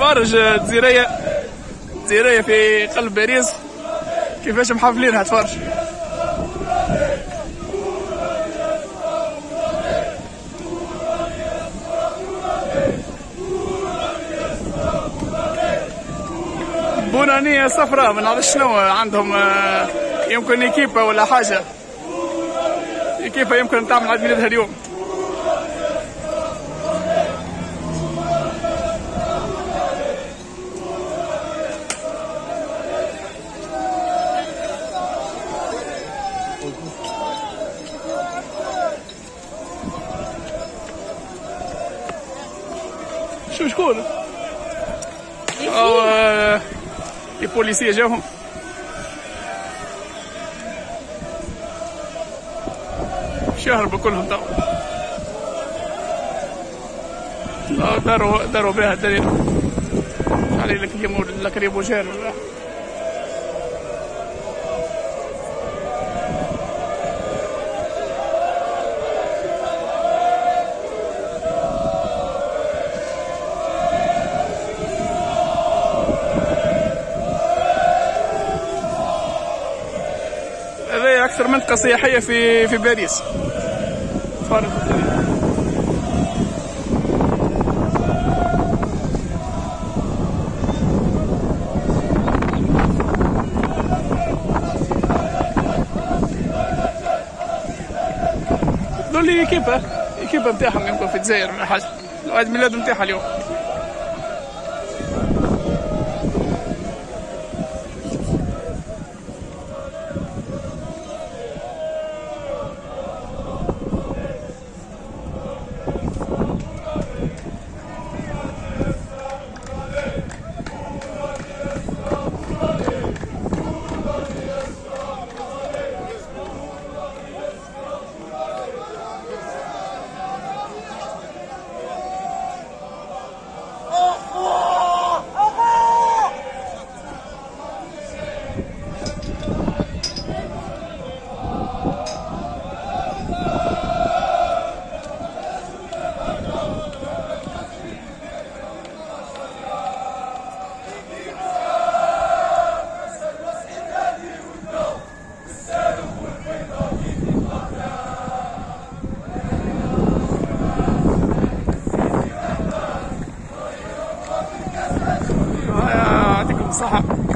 تفرج جزيرية جزيرية في قلب باريس. كيفاش محافلينها تفرج بونانية صفراء ما نعرفش شنو؟ عندهم آه، يمكن ايكيبا ولا حاجة. ايكيبا يمكن تعمل عيد ميلادها اليوم. شو شكون؟ أو آه، البوليسية جاهم. شهربوا كلهم تو لا داروا داروا بها الدليل. علي لك يمور لك يبو جار أكثر منطقة سياحية في في باريس. تفرج دول ايكيبا ايكيبا نتاعهم يمكن في الجزائر ولا حاجة؟ عيد ميلاد نتاعها اليوم. صح